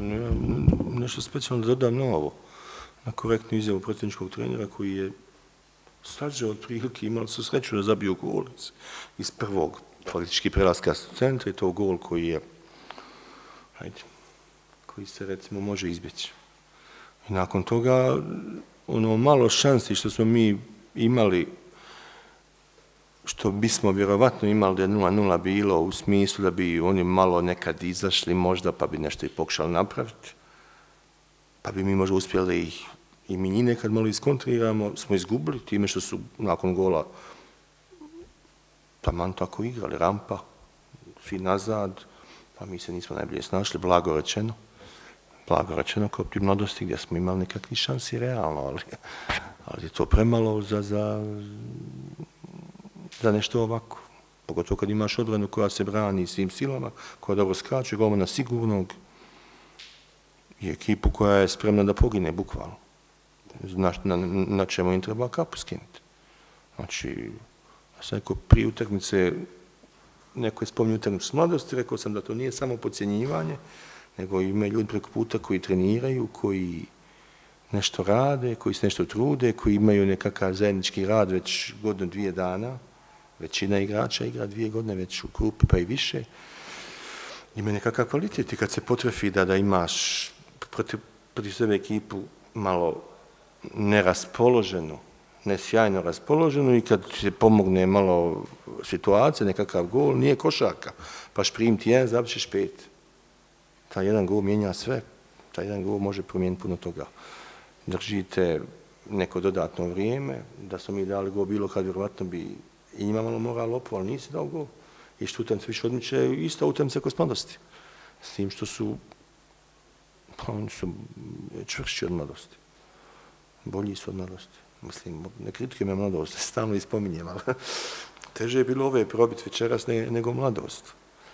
Ne, nešto specijalno da dodam novo na korektnu izjavu protivničkog trenera koji je sađao od prilike, imali su sreću da zabiju gol iz prvog faktički prelaska centra i to gol koji je hajde, koji se recimo može izbjeći. I nakon toga ono malo šansi što smo mi imali što bismo vjerovatno imali da je 0-0 bilo u smislu da bi oni malo nekad izašli možda pa bi nešto i pokušali napraviti pa bi mi možda uspjeli ih i mi njih nekad malo iskontriramo, smo izgubili time što su nakon gola taman tako igrali, rampa, svi nazad, pa mi se nismo najbolje snašli, blago rečeno, blago rečeno kao ti mladosti gdje smo imali nekakvi šansi realno, ali, ali je to premalo za, za, za nešto ovako. Pogotovo kad imaš odbranu koja se brani svim silama, koja dobro skače, golmana sigurnog i ekipu koja je spremna da pogine, bukvalno. Znaš, na, na čemu im treba kapu skinuti. Znači, ja sam rekao, prije utakmice, neko je spomnio utakmicu s mladosti, rekao sam da to nije samo pocijenjivanje, nego ima ljudi preko puta koji treniraju, koji nešto rade, koji se nešto trude, koji imaju nekakav zajednički rad već godinu, dvije dana. Većina igrača igra dvije godine već u klupi, pa i više. Ima nekakav kvalitet i kad se potrefi da, da imaš protiv, protiv sebe ekipu malo neraspoloženu, nesjajno raspoloženu i kad se pomogne malo situacija, nekakav gol, nije košarka, pa šprimiti jedan, završiš pet. Ta jedan gol mijenja sve. Ta jedan gol može promijeniti puno toga. Držite neko dodatno vrijeme, da smo mi dali gol bilo kad vjerovatno bi i njima malo moral opo, ali nisi dao gol. I što utem se više odmiče, isto utem se kod mladosti. S tim što su, pa oni su čvršći od mladosti. Bolji su od mladosti. Mislim, ne kritikujem me mladost, stalno ispominjem, ali teže je bilo ove probit večeras ne, nego mladost.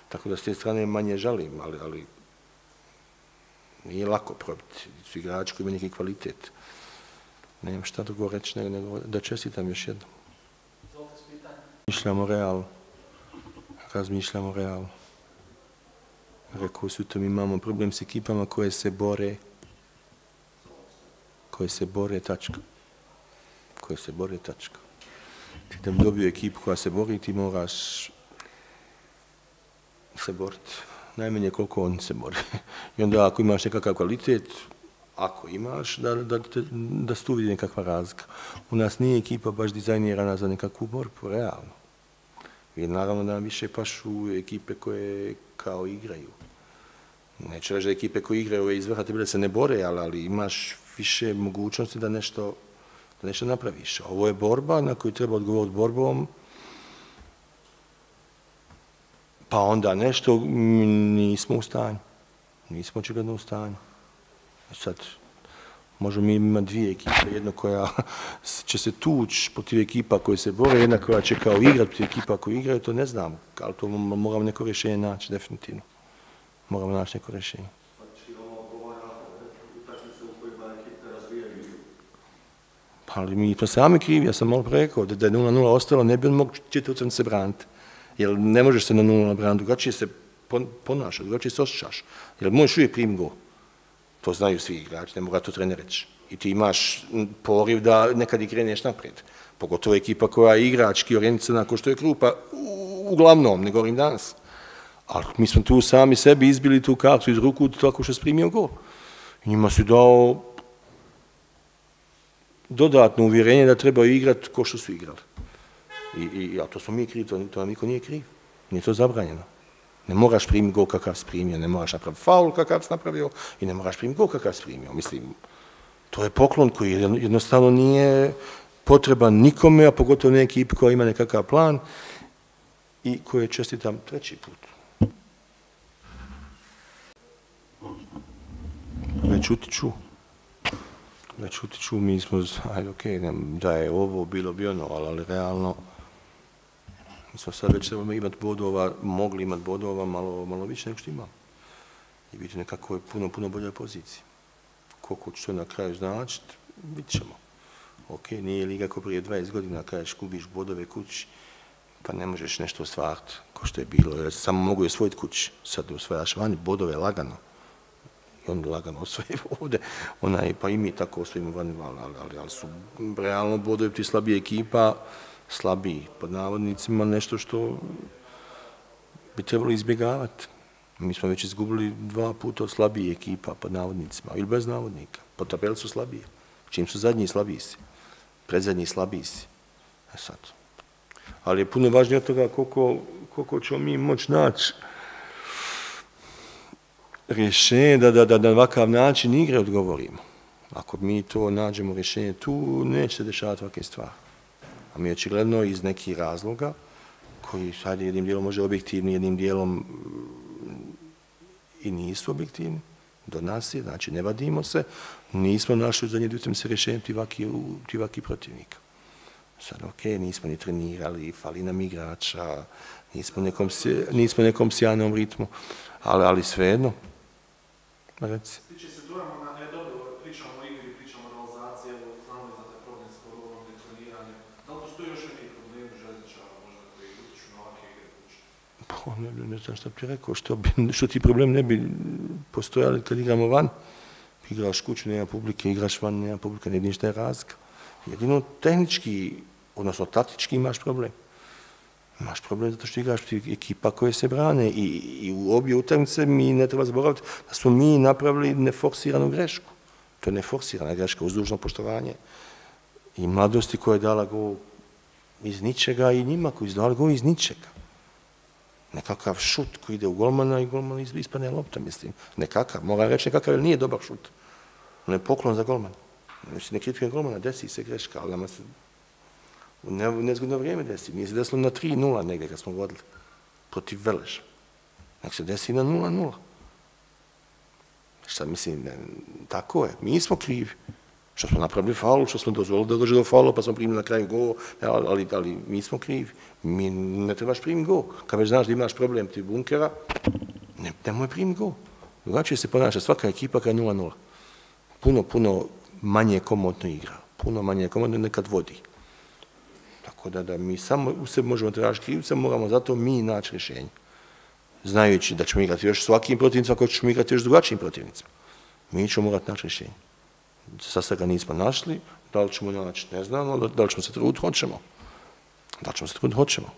Tako da s te strane manje žalim, ali, ali nije lako probiti. Su igrači koji imaju neki kvalitet. Nemam šta drugo reći nego, nego da čestitam još jednom. Razmišljamo realno. Razmišljamo realno. Rekao su to mi imamo problem s ekipama koje se bore koje se bore tačka. Koje se bore tačka. Ti da bi dobio ekipu koja se bori, ti moraš se boriti. Najmanje koliko on se bori. I onda ako imaš nekakav kvalitet, ako imaš, da, da, da, da se tu vidi nekakva razlika. U nas nije ekipa baš dizajnirana za nekakvu borbu, realno. I naravno da nam više pašu ekipe koje kao igraju. Neću reći da ekipe koje igraju ove vrha bile se ne bore, ali, ali imaš više mogućnosti da nešto, da nešto napraviš. Ovo je borba na koju treba odgovoriti borbom, pa onda nešto nismo u stanju. Nismo očigledno u stanju. E sad, možemo mi imati dvije ekipe, jedna koja će se tući protiv ekipa koje se bore, jedna koja će kao igrati protiv ekipa koji igraju, to ne znam, ali to moramo neko rješenje naći, definitivno. Moramo naći neko rješenje. Pa ali mi smo sami krivi, ja sam malo rekao, da je 0-0 ostalo, ne bi on mogu čitavcem se braniti. Jer ne možeš se na 0-0 braniti, drugačije se ponašaš, drugačije se osjećaš. Jer možeš uvijek prim gol. To znaju svi igrači, ne mogu to trener reći. I ti imaš poriv da nekad i kreneš naprijed. Pogotovo ekipa koja je igrački orijenticana, nakon što je krupa, uglavnom, ne govorim danas. Ali mi smo tu sami sebi izbili tu kartu iz ruku tako što je sprimio gol. I njima su dao dodatno uvjerenje da trebaju igrati ko što su igrali. I, i, a to smo mi krivi, to, to niko nije kriv. Nije to zabranjeno. Ne moraš primiti gol kakav primio, ne moraš napraviti faul kakav si napravio i ne moraš primiti gol kakav primio, Mislim, to je poklon koji jednostavno nije potreban nikome, a pogotovo ne ekipi koja ima nekakav plan i koje čestitam treći put. Već utiču već utiču, mi smo, ajde, okej, okay, da je ovo bilo bi ono, ali, ali realno, mi smo sad već trebali imati bodova, mogli imati bodova malo, malo više nego što imamo. I biti nekako je puno, puno bolje pozicije. Koliko će to na kraju značiti, bit ćemo. Ok, nije liga ko prije 20 godina kada kubiš bodove kući, pa ne možeš nešto ostvariti ko što je bilo. Jer samo mogu osvojiti kući. Sad osvajaš vani bodove lagano. on lagano osvoje ovde, onaj, pa i mi tako osvojimo van, ali, ali, ali su realno bodovi ti slabije ekipa, slabiji, pod navodnicima, nešto što bi trebalo izbjegavati. Mi smo već izgubili dva puta od slabije ekipa, pod navodnicima, ili bez navodnika. Po tabeli su slabije. Čim su zadnji slabiji si? Predzadnji slabiji si. E sad. Ali je puno važnije od toga koliko, koliko ćemo mi moći naći rješenje da, da, da na ovakav način igre odgovorimo. Ako mi to nađemo rješenje tu, neće se dešavati ovakve stvari. A mi očigledno iz nekih razloga, koji sad jednim dijelom može objektivni, jednim dijelom mm, i nisu objektivni, do nas je, znači ne vadimo se, nismo našli za njedutim se rješenjem tivaki, vaki, vaki protivnika. Sad, ok, nismo ni trenirali, fali nam igrača, nismo nekom, nismo nekom sjanom ritmu, ali, ali svejedno, Reci. Tiče se dojama na ne dobro, pričamo o igri, pričamo o realizaciji, evo, znamo za te problem s koronom, detroniranje. Da li postoji još neki problem železničara, možda koji utiču na ovakve igre kuće? Pa, ne, ne znam šta bi rekao, što, bi, što ti problem ne bi postojali kad igramo van. Igraš kuću, nema publike, igraš van, nema publike, ne vidim šta je razlika. Jedino tehnički, odnosno taktički imaš problem. Imaš problem zato što igraš ti ekipa koje se brane i, i u obje utakmice mi ne treba zaboraviti da smo mi napravili neforsiranu grešku. To je neforsirana greška uzdužno poštovanje i mladosti koja je dala go iz ničega i njima koji su dali go iz ničega. Nekakav šut koji ide u golmana i golman ispane lopta, mislim. Nekakav, mora reći nekakav, jer nije dobar šut. On je poklon za golmana. Mislim, ne kritikuje golmana, desi se greška, ali nama se u nezgodno vrijeme desi. Nije se desilo na 3-0 negdje kad smo vodili protiv Veleža. Nek se desi na 0-0. Šta mislim, ne, tako je. Mi smo krivi. Što smo napravili faul, što smo dozvolili da dođe do faula, pa smo primili na kraju go, ali, ali, mi smo krivi. Mi ne trebaš primiti go. Kad već znaš da imaš problem ti bunkera, ne, nemoj primiti go. Drugačije se ponaša svaka ekipa kad je 0-0. Puno, puno manje komotno igra. Puno manje komotno nekad vodi. Tako da, da mi samo u sebi možemo tražiti krivca, moramo zato mi naći rješenje. Znajući da ćemo igrati još svakim protivnicima, ako ćemo igrati još drugačijim protivnicima. Mi ćemo morati naći rješenje. Sad se ga nismo našli, da li ćemo naći, ne znamo, da li ćemo se truditi, hoćemo. Da li ćemo se truditi, hoćemo.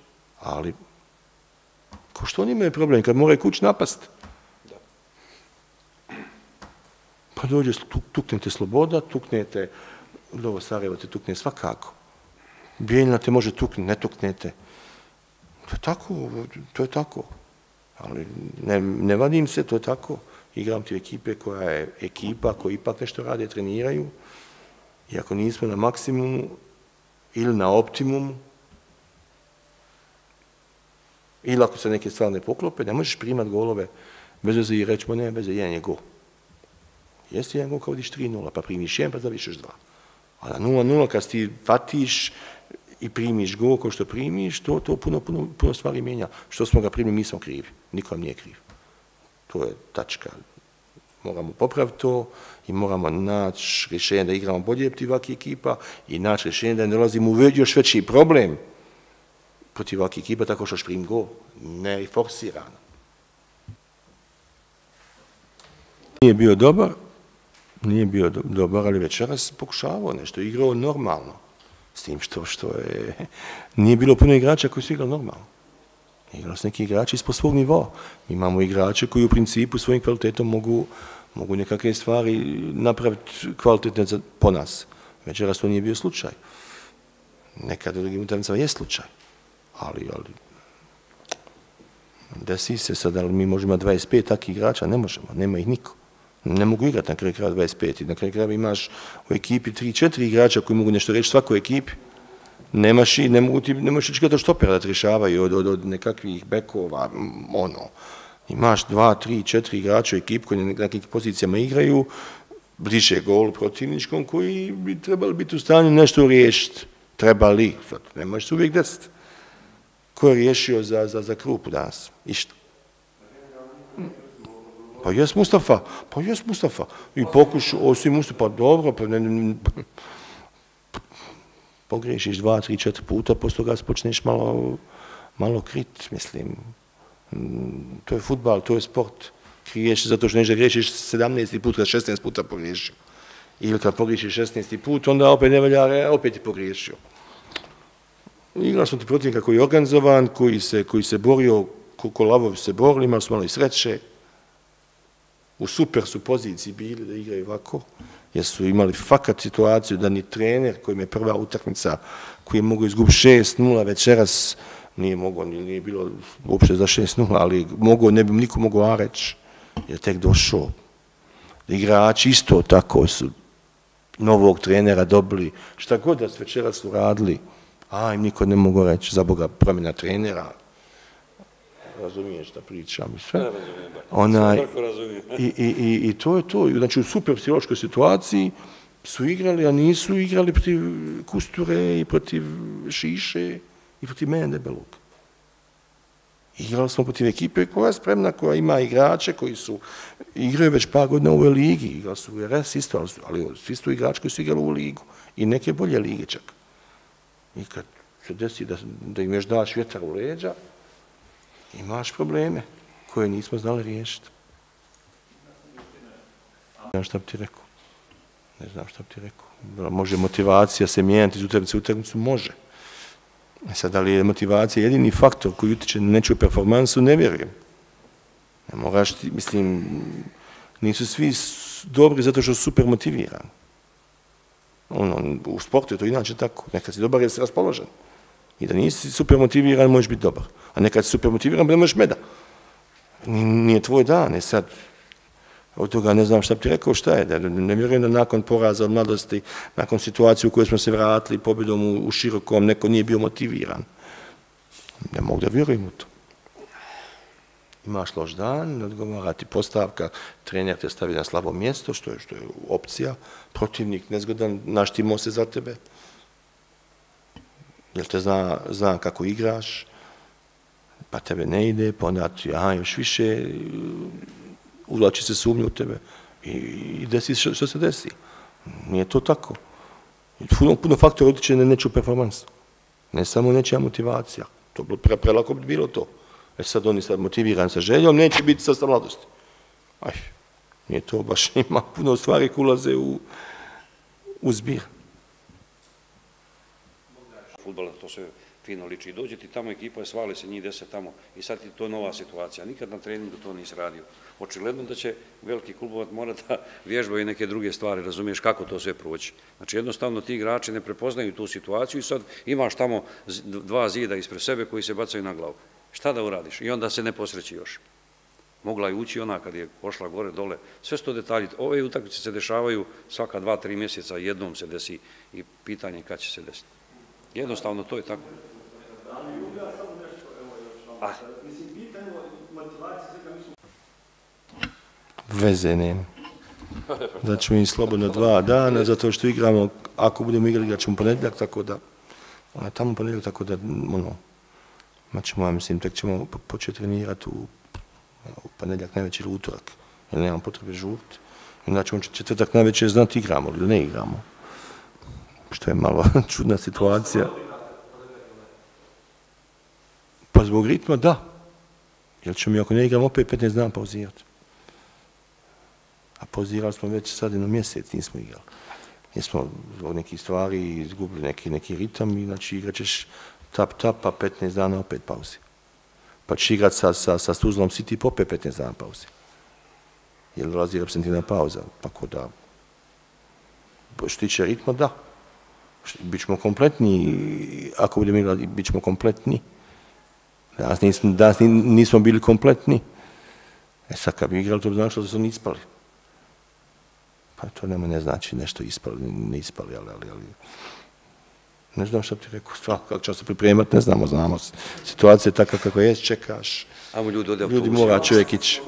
Ali, ko što oni imaju problem, kad moraju kuć napast? Pa dođe, tuknete sloboda, tuknete, Lovo Sarajevo te tukne svakako. Bijeljina te može tuknuti, ne tuknete. To je tako, to je tako. Ali ne, ne vadim se, to je tako. Igram ti ekipe koja je ekipa, koji ipak nešto rade, treniraju. I ako nismo na maksimumu ili na optimumu, ili ako se neke stvari ne poklope, ne možeš primat golove bez veze i reći, ne, bez veze, jedan je gol. Jesi jedan gol kao vidiš 3-0, pa primiš jedan, pa zavišeš dva. A na 0-0, kad ti patiš, i primiš go ko što primiš, to, to puno, puno, puno stvari mijenja. Što smo ga primili, mi smo krivi. Nikom nije kriv. To je tačka. Moramo popraviti to i moramo naći rješenje da igramo bolje protiv ovakvih ekipa i naći rješenje da ne dolazimo u još veći problem protiv ovakvih ekipa tako što šprim go. Ne forsirano. Nije bio dobar, nije bio dobar, ali večeras pokušavao nešto, igrao normalno. S tim što, što je, nije bilo puno igrača koji su igrali normalno. Igrali su neki igrači ispod svog nivoa. Imamo igrače koji u principu svojim kvalitetom mogu, mogu nekakve stvari napraviti kvalitetne za, po nas. Večeras to nije bio slučaj. Nekada u drugim utakmicama je slučaj. Ali, ali, desi se sad, ali mi možemo 25 takih igrača, ne možemo, nema ih niko ne mogu igrati na kraju kraja 25. Na kraju kraja imaš u ekipi 3-4 igrača koji mogu nešto reći svakoj ekipi. Nemaš i ne mogu ti, ne možeš čekati štopera da te rješavaju od, od, od nekakvih bekova, ono. Imaš 2, 3, 4 igrača u ekipi koji na nekakvih pozicijama igraju, bliže gol protivničkom koji bi trebali biti u stanju nešto riješiti. Trebali, sad, ne možeš se uvijek desiti. Ko je riješio za, za, za krupu danas? Išto? Pa jes Mustafa, pa jes Mustafa. I pokuš, osi Mustafa, pa dobro, pa ne, ne, pogrešiš dva, tri, četiri puta, posle toga počneš malo, malo krit, mislim. Mm, to je futbal, to je sport. Kriješ zato što nešto grešiš 17. put kad 16 puta pogriješio. Ili kad pogriješiš 16. put, onda opet ne valja, opet ti pogriješio. Igrali smo ti protivnika koji je organizovan, koji se, koji se borio, koliko lavovi se borili, imali smo malo i sreće. U super su poziciji bili da igraju ovako, jer su imali fakat situaciju da ni trener kojim je prva utakmica, koji je mogao izgubiti 6-0 večeras, nije mogao, nije bilo uopšte za 6-0, ali mogo, ne bi niko mogao areć, jer tek došao. Igrači isto tako su novog trenera dobili, šta god da su večeras uradili, a im niko ne mogu reći, za Boga, promjena trenera, razumiješ šta pričam i sve. Ona, i, i, i, I to je to. Znači, u super psihološkoj situaciji su igrali, a nisu igrali protiv Kusture i protiv Šiše i protiv mene debelog. Igrali smo protiv ekipe koja je spremna, koja ima igrače koji su igraju već par godina u ovoj ligi. Igrali su u RS isto, ali, ali svi su igrači koji su igrali u ligu. I neke bolje lige čak. I kad se desi da, da im još daš vjetar u leđa, imaš probleme koje nismo znali riješiti. Ne znam šta bi ti rekao. Ne znam šta bi ti rekao. Može motivacija se mijenjati iz utakmice u utakmicu? Može. E sad, da li je motivacija jedini faktor koji utiče na neču performansu? Ne vjerujem. Ne moraš ti, mislim, nisu svi dobri zato što su super motivirani. Ono, u sportu je to inače tako. Nekad si dobar jer si raspoložen. I da nisi super motiviran, možeš biti dobar. A nekad si super motiviran, ne možeš meda. Nije tvoj dan, je sad. Od toga ne znam šta bi ti rekao šta je. Da ne vjerujem da nakon poraza od mladosti, nakon situacije u kojoj smo se vratili pobjedom u, u širokom, neko nije bio motiviran. Ne mogu da vjerujem u to. Imaš loš dan, odgovara ti postavka, trener te stavi na slabo mjesto, što je, što je opcija, protivnik nezgodan, naštimo se za tebe, jer te zna, zna kako igraš, pa tebe ne ide, pa onda ti, aha, još više, uvlači se sumnju u tebe i, i desi što, što se desi. Nije to tako. Puno, puno faktora utiče na neču performansu. Ne samo nečija motivacija. To bi pre, prelako bi bilo to. E sad oni sad motiviran sa željom, neće biti sa mladosti. Aj, nije to baš, ima puno stvari koje ulaze u, u zbir futbala, to sve fino liči. I dođe ti tamo ekipa je svali se njih deset tamo i sad ti to nova situacija. Nikad na treningu to nisi radio. Očigledno da će veliki klubovat mora da vježbaju neke druge stvari, razumiješ kako to sve proći. Znači jednostavno ti igrači ne prepoznaju tu situaciju i sad imaš tamo dva zida ispred sebe koji se bacaju na glavu. Šta da uradiš? I onda se ne posreći još. Mogla je ući ona kad je pošla gore, dole. Sve sto detalji. Ove utakmice se dešavaju svaka dva, tri mjeseca, jednom se desi i pitanje kad će se desiti. Jednostavno, to je tako. Veze nema. Da ćemo im slobodno dva dana, zato što igramo, ako budemo igrali, igrat ćemo ponedljak, tako da, ona tamo ponedljak, tako da, ono, ćemo, ja mislim, tek ćemo početi trenirati u, ono, u ponedljak najveći ili utorak, jer nemam potrebe žurti. Onda ćemo četvrtak najveće znati igramo ili ne igramo što je malo čudna situacija. Pa zbog ritma, da. Jer ćemo mi ako ne igram opet 15 dana pauzirati. A pauzirali smo već sad jedno mjesec, nismo igrali. Nismo od zbog nekih stvari izgubili neki, neki ritam i znači igrat ćeš tap tap, pa 15 dana opet pauzi. Pa ćeš igrat sa, sa, sa Stuzlom City po opet 15 dana pauzi. Jer dolazi reprezentativna pauza. Pa ko da... Što tiče ritma, da bićemo kompletni, ako budemo igrali, bićemo kompletni. Danas nismo, danas nismo bili kompletni. E sad kad bi igrali, to bi značilo da su ispali. Pa to nema ne znači nešto ispali, ne ispali, ali, ali, ali. Ne znam šta ti rekao, stvar, kako ćemo se pripremati, ne znamo, znamo. Situacija je taka kako je, čekaš. Amo ljudi, ljudi mora čovjek ići.